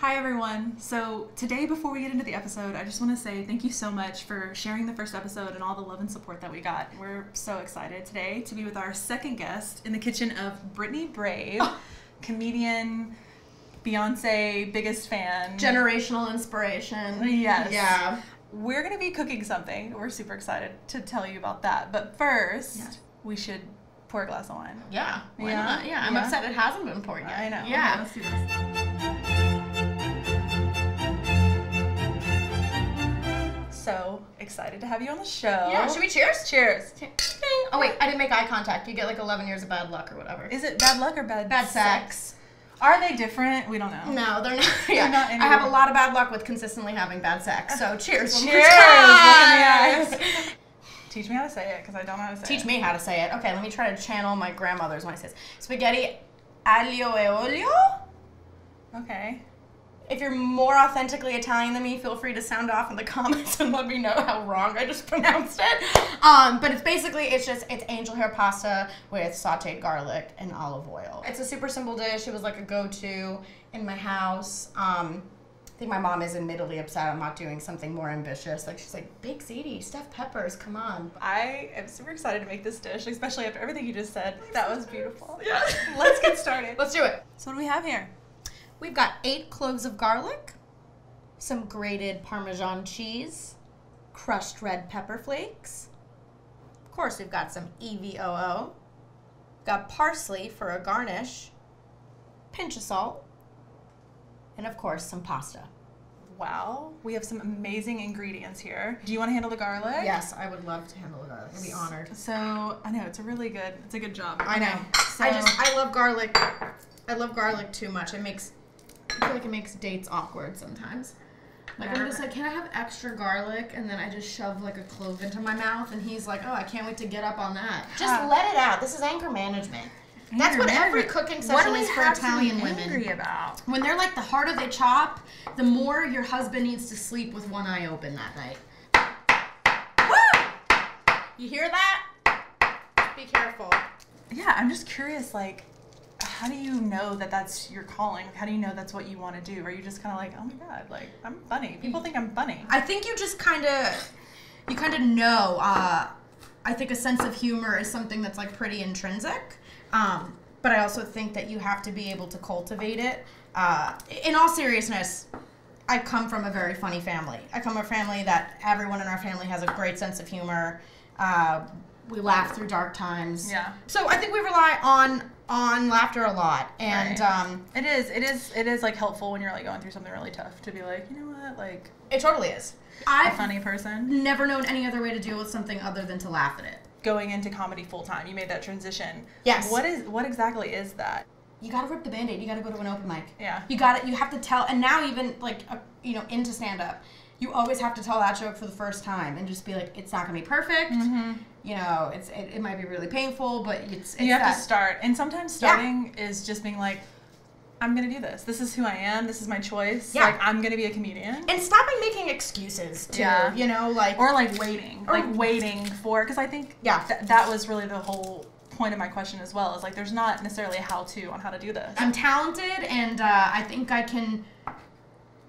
Hi, everyone. So, today, before we get into the episode, I just want to say thank you so much for sharing the first episode and all the love and support that we got. We're so excited today to be with our second guest in the kitchen of Brittany Brave, comedian, Beyonce biggest fan. Generational inspiration. Yes. Yeah. We're going to be cooking something. We're super excited to tell you about that. But first, we should pour a glass of wine. Yeah. Why Yeah? not? Yeah. I'm Yeah. upset it hasn't been poured yet. I know. Yeah. So excited to have you on the show. Yeah. Should we cheers? Cheers. Oh wait, I didn't make eye contact. You get like 11 years of bad luck or whatever. Is it bad luck or bad Bad sex. Are they different? We don't know. No, they're not. Yeah. not I have a lot of bad luck with consistently having bad sex. So cheers. Cheers. Look in the eyes. Teach me how to say it because I don't know how to say Teach it. Teach me how to say it. Okay, let me try to channel my grandmother's when I say this. Spaghetti aglio e olio. Okay. If you're more authentically Italian than me, feel free to sound off in the comments and let me know how wrong I just pronounced it. Um, but it's basically it's just it's angel hair pasta with sautéed garlic and olive oil. It's a super simple dish. It was like a go-to in my house. Um, I think my mom is admittedly upset I'm not doing something more ambitious. Like she's like, bake ziti, stuffed peppers, come on. I am super excited to make this dish, especially after everything you just said. That was beautiful. Yeah. Let's get started. Let's do it. So what do we have here? We've got eight cloves of garlic, some grated Parmesan cheese, crushed red pepper flakes. Of course, we've got some EVOO. Got parsley for a garnish, pinch of salt, and of course, some pasta. Wow, we have some amazing ingredients here. Do you want to handle the garlic? Yes, I would love to handle the garlic. I'd be honored. So I know it's a really good, it's a good job. I know. So, I just I love garlic. I love garlic too much. It makes I feel like it makes dates awkward sometimes. Like I'm just like, can I have extra garlic? And then I just shove like a clove into my mouth, and he's like, oh, I can't wait to get up on that. Just Ah. let it out. This is anger management. That's Anger what every cooking what session is for have to be Italian women. angry about? When they're like the harder they chop, the more your husband needs to sleep with one eye open that night. Woo! You hear that? Be careful. Yeah, I'm just curious. Like, how do you know that that's your calling? How do you know that's what you want to do? Are you just kind of like, oh my god, like I'm funny. People think I'm funny. I think you just kind of, you kind of know. Uh, I think a sense of humor is something that's like pretty intrinsic. Um, but I also think that you have to be able to cultivate it. Uh, in all seriousness, I come from a very funny family. I come from a family that everyone in our family has a great sense of humor. Uh, we laugh through dark times. Yeah. So I think we rely on on laughter a lot, and Right. um, It is. It is. It is like helpful when you're like going through something really tough to be like, you know what, like it totally is. i'm a funny person. never known any other way to deal with something other than to laugh at it. Going into comedy full time, you made that transition. Yes. What is? What exactly is that? you gotta rip the band-aid you gotta go to an open mic Yeah. you gotta you have to tell and now even like uh, you know into stand-up you always have to tell that joke for the first time and just be like it's not gonna be perfect you know it's it, it might be really painful but it's, it's you have that. to start, and sometimes Yeah. starting is just being like, I'm gonna do this. This is who I am. This is my choice. Yeah. Like I'm gonna be a comedian. and stopping making excuses too Yeah. you know like or like waiting, Or- like waiting for, because I think Yeah. th- that was really the whole point of my question as well. Is like there's not necessarily a how to on how to do this. i'm talented and uh, i think i can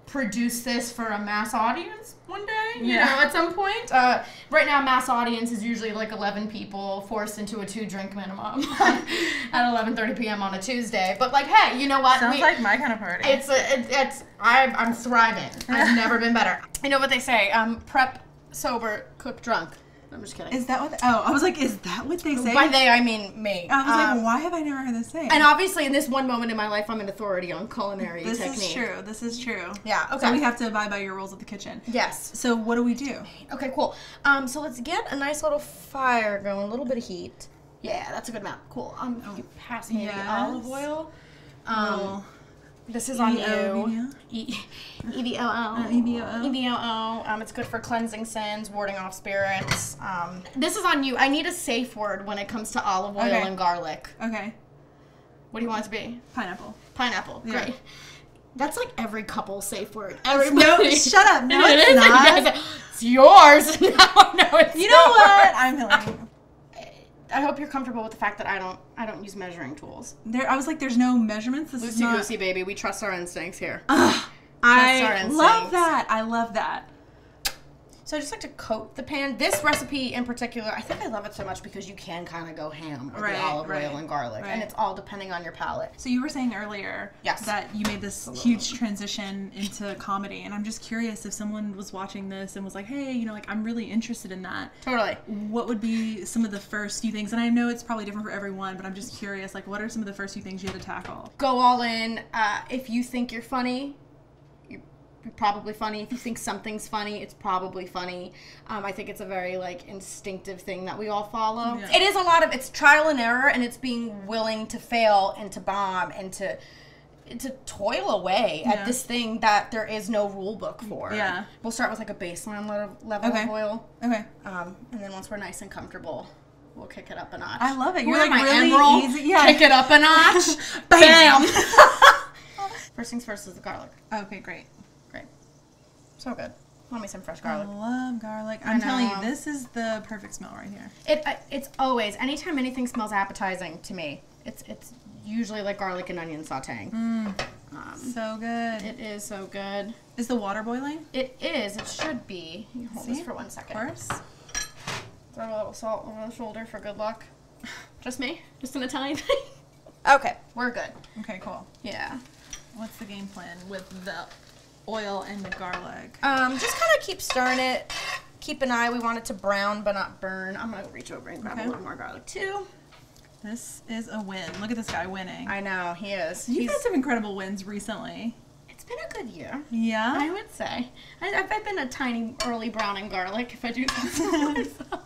produce this for a mass audience one day you Yeah. know at some point? Uh, right now mass audience is usually like 11 people forced into a two drink minimum at 11.30 p.m on a tuesday. But like hey you know what? Sounds We- like my kind of party. it's a, it, it's I, i'm thriving. I've never been better. You know what they say um prep sober cook drunk i'm just kidding is that what? They, oh, I was like, is that what they say? by they i mean me I was Um, like, why have I never heard this say? and obviously in this one moment in my life i'm an authority on culinary this technique is true. This is true. yeah okay So we have to abide by your rules of the kitchen. yes So what do we do? Okay, cool. Um, so let's get a nice little fire going, a little bit of heat. Yeah, that's a good amount. Cool. Um, if you pass me Yes. the olive oil. Um, Little this is on you. E V O Uh, O. EVOO. E V O O. Um, it's good for cleansing sins, warding off spirits. Um, this is on you. I need a safe word when it comes to olive oil Okay. and garlic. Okay. What do you want it to be? Pineapple. Pineapple. Yeah. Great. That's like every couple safe word. No, shut up. No, It it's is. not. It's yours. no, no, it's You know what? I'm Hillary. I hope you're comfortable with the fact that I don't I don't use measuring tools. There, I was like, there's no measurements. This is Loosey not. goosey, baby. We trust our instincts here. Ugh. I love that. I love that. So I just like to coat the pan. This recipe in particular, I think I love it so much because you can kind of go ham with Right, the olive right, oil and garlic, and it's all depending on your palate. So you were saying earlier Yes. that you made this huge transition into comedy, and I'm just curious if someone was watching this and was like, "Hey, you know, like I'm really interested in that." Totally. What would be some of the first few things? And I know it's probably different for everyone, but I'm just curious, like, what are some of the first few things you had to tackle? Go all in. Uh, if you think you're funny, you're probably funny. If you think something's funny, it's probably funny. Um, I think it's a very like instinctive thing that we all follow. Yeah. It is a lot of it's trial and error, and it's being willing to fail and to bomb and to to toil away Yeah. at this thing that there is no rule book for. Yeah. We'll start with like a baseline level, level Okay. of oil, Okay. um, and then once we're nice and comfortable, we'll kick it up a notch. I love it. You're am like I, really Emeril? easy. Yeah. Kick it up a notch. Bam. First things first is the garlic. Okay, great. So good. Want me some fresh garlic? I love garlic. I'm telling you, this is the perfect smell right here. It uh, it's always anytime anything smells appetizing to me. It's it's usually like garlic and onion sautéing. Um, So good. it is so good. Is the water boiling? It is. It should be. You hold this for one second. Of course. Throw a little salt over the shoulder for good luck. Just me? Just an Italian thing? okay, we're good. Okay, cool. Yeah. What's the game plan with the oil and the garlic? Um, just kind of keep stirring it. Keep an eye. We want it to brown but not burn. I'm gonna reach over and grab Okay. a little more garlic too. This is a win. Look at this guy winning. I know he is. You've He's, had some incredible wins recently. it's been a good year. Yeah. I would say. I, I've, I've been a tiny early brown in garlic, if I do.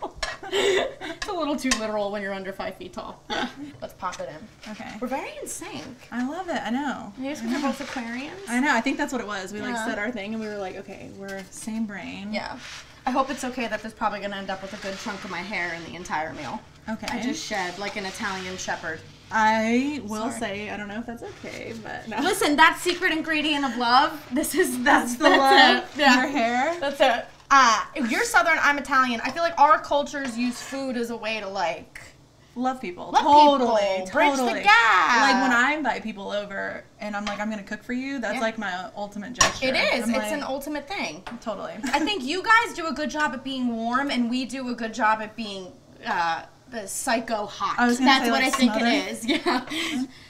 it's a little too literal when you're under five feet tall. Yeah. Let's pop it in. Okay. We're very in sync. I love it. I know. Maybe it's because we're both Aquarians. I know. I think that's what it was. We like said our thing and we were like, okay, we're same brain. Yeah. I hope it's okay that this is probably going to end up with a good chunk of my hair in the entire meal. Okay. I just shed like an Italian shepherd. I will Sorry. say I don't know if that's okay, but no. Listen, that secret ingredient of love. This is that's the that's love. It. Yeah. Your hair. That's it. If you're Southern, I'm Italian. I feel like our cultures use food as a way to like Love people. Love totally. people. Bridge the totally. gap. Like when I invite people over and I'm like, I'm gonna cook for you. That's Yeah. like my ultimate gesture. It is. It's like, an ultimate thing. totally. I think you guys do a good job at being warm, and we do a good job at being uh, the psycho hot. That's say, what like, I think it is. Yeah.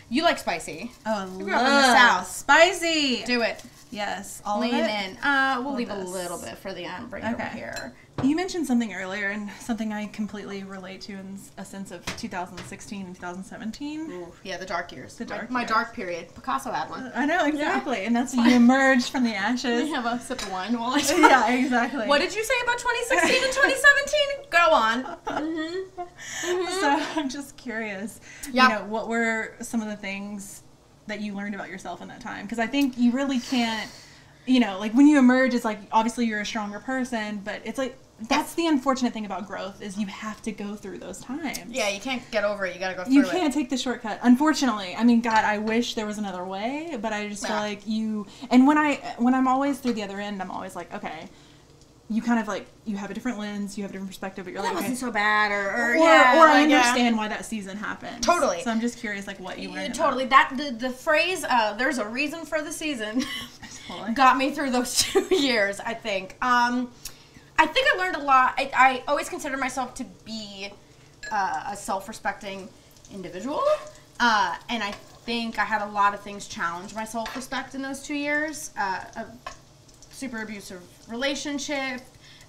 you like spicy. Oh, I grew up in the love South. Spicy. Do it. Yes, all Lean in. Uh, we'll All leave a little bit for the end. Bring Okay. here. You mentioned something earlier, and something I completely relate to in a sense of 2016 and 2017. Yeah, the dark years. The dark my, my dark period. Picasso had one. I know exactly, and that's when you emerged from the ashes. have a sip of wine while I talk. yeah, exactly. What did you say about 2016 and 2017? Go on. Mm-hmm. So I'm just curious. Yeah. You know, what were some of the things that you learned about yourself in that time? Because I think you really can't. You know, like when you emerge, it's like obviously you're a stronger person, but it's like that's the unfortunate thing about growth is you have to go through those times. Yeah, you can't get over it. You gotta go through You can't take the shortcut. Unfortunately, I mean, God, I wish there was another way, but I just feel like you. And when I when I'm always through the other end, I'm always like, okay, you kind of like you have a different lens, you have a different perspective, but you're That like, okay. wasn't so bad, or or, or, yeah, or I like, yeah. understand why that season happened. Totally. So I'm just curious, like, what you Yeah, learned. totally. That the, the phrase uh, "there's a reason for the season" Totally. got me through those two years. I think. Um, I think I learned a lot. I, I always consider myself to be uh, a self-respecting individual, uh, and I think I had a lot of things challenge my self-respect in those two years. Uh, super abusive relationship,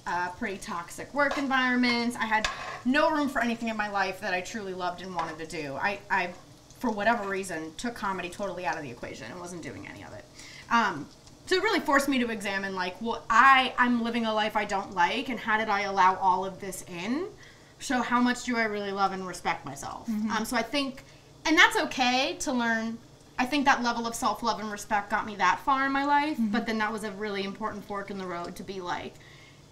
uh, pretty toxic work environments. I had no room for anything in my life that I truly loved and wanted to do. I, I for whatever reason, took comedy totally out of the equation and wasn't doing any of it. Um, so it really forced me to examine, like, well, I I'm living a life I don't like, and how did I allow all of this in? So how much do I really love and respect myself? Um, so I think, and that's okay to learn. I think that level of self love and respect got me that far in my life, but mm-hmm. then that was a really important fork in the road to be like,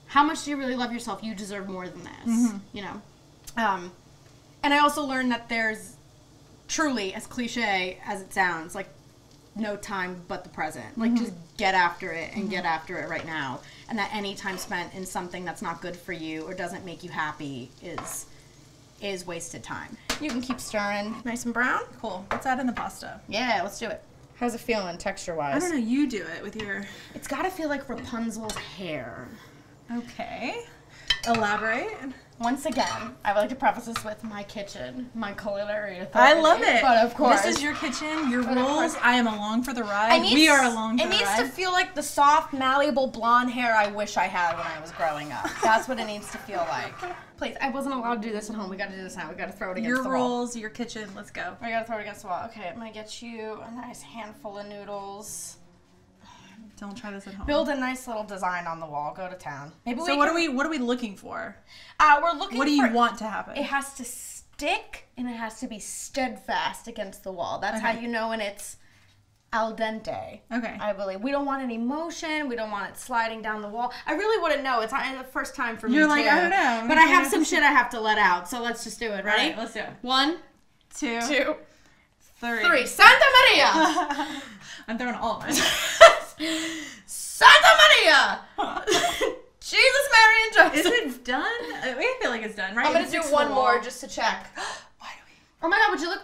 how much do you really love yourself? You deserve more than this, mm-hmm. you know. Um, and I also learned that there's truly, as cliche as it sounds, like no time but the present. Like just mm-hmm. get after it and get after it right now. And that any time spent in something that's not good for you or doesn't make you happy is is wasted time. You can keep stirring. Nice and brown. Cool. Let's add in the pasta. Yeah, let's do it. How's it feeling texture wise? I don't know. You do it with your. It's gotta feel like Rapunzel's hair. Okay. Elaborate. Once again, I would like to preface this with my kitchen, my culinary authority. I love it. But of course, this is your kitchen, your But rules. I am along for the ride. I need we are along for the ride. It needs to feel like the soft, malleable blonde hair I wish I had when I was growing up. That's what it needs to feel like. Please, I wasn't allowed to do this at home. We gotta do this now. We gotta throw it against your the wall. Your rules, your kitchen. Let's go. We gotta throw it against the wall. Okay, I'm gonna get you a nice handful of noodles. Don't try this at home. Build a nice little design on the wall. Go to town. Maybe so we what can- are we? What are we looking for? Uh, we're looking. What do you for- want to happen? It has to stick and it has to be steadfast against the wall. That's how you know when it's al dente. okay. I believe we don't want any motion. We don't want it sliding down the wall. I really wouldn't know. It's not the first time for me. You're like, too. I don't know. But I have some shit I have to let out. So let's just do it. Ready? right, let's do it. One, Two, two, three. three. Santa Maria. I'm throwing all of mine. Santa Maria. Jesus, Mary, and Joseph. Is it done? I feel like it's done, right? I'm gonna It do one more just to check. Why do we? Oh my god, would you look?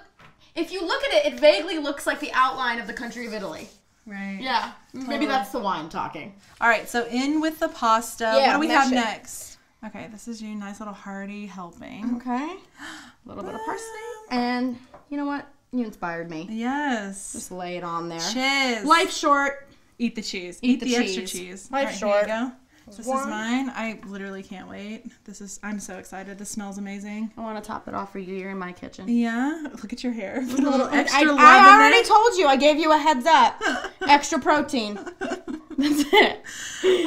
If you look at it, it vaguely looks like the outline of the country of Italy. Right. Yeah, maybe that's the wine talking. All right. So in with the pasta. Yeah, what do we mesh have it. next? Okay, this is your nice little hearty helping. Okay. A little bit of parsley. And you know what? You inspired me. Yes. Just lay it on there. Cheese. Life short. Eat the cheese. Eat Eat, the the, extra cheese. cheese. Life All right, short. Here you go. This One. is mine. I literally can't wait. This is. I'm so excited. This smells amazing. I want to top it off for you. You're in my kitchen. Yeah. Look at your hair. Put a little I, extra I, love I in already told you. I gave you a heads up. Extra protein. That's it.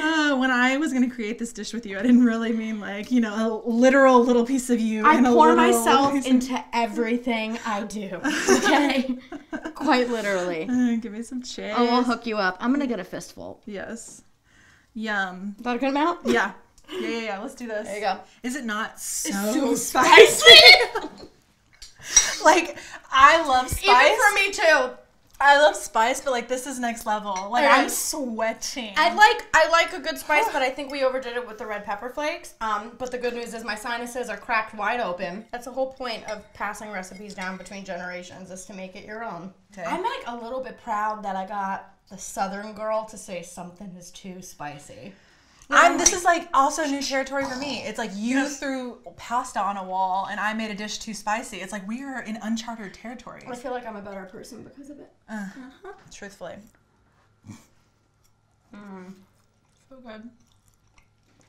Uh, when I was gonna create this dish with you, I didn't really mean like you know a literal little piece of you. I pour myself piece of- into everything I do. Okay? Quite literally. Uh, give me some cheese. Oh, I will hook you up. I'm gonna get a fistful. Yes. Yum. Is that a good amount? Yeah. Yeah, yeah, yeah. Let's do this. There you go. Is it not so, so spicy? like I love spice. Even for me too. I love spice, but like this is next level. Like Yeah. I'm sweating. I like I like a good spice, but I think we overdid it with the red pepper flakes. Um, but the good news is my sinuses are cracked wide open. That's the whole point of passing recipes down between generations is to make it your own. Okay. I'm like a little bit proud that I got the southern girl to say something is too spicy. I'm, this is like also new territory for me. It's like you threw pasta on a wall and I made a dish too spicy. It's like we are in uncharted territory. I feel like I'm a better person because of it. Uh, Truthfully. So good.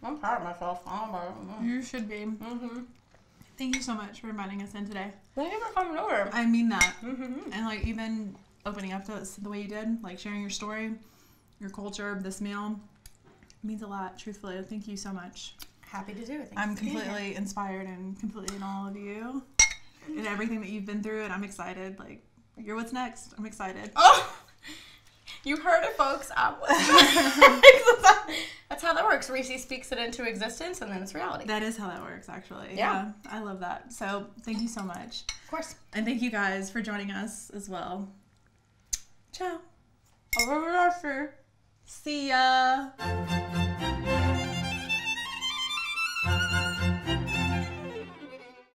I'm proud of myself. My. You should be. Mm-hmm. Thank you so much for inviting us in today. Thank you for coming over. I mean that. Mm-hmm. And like even opening up to us the way you did, like sharing your story, your culture, this meal means a lot, truthfully. Thank you so much. Happy to do it. Thank I'm you for being here. completely inspired and completely in all of you and everything that you've been through and I'm excited. Like you're what's next. I'm excited. Oh, you heard it, folks. That's how that works. Reese speaks it into existence, and then it's reality. That is how that works actually. Yeah. I love that. So thank you so much. Of course. And thank you guys for joining us as well. Ciao. See ya.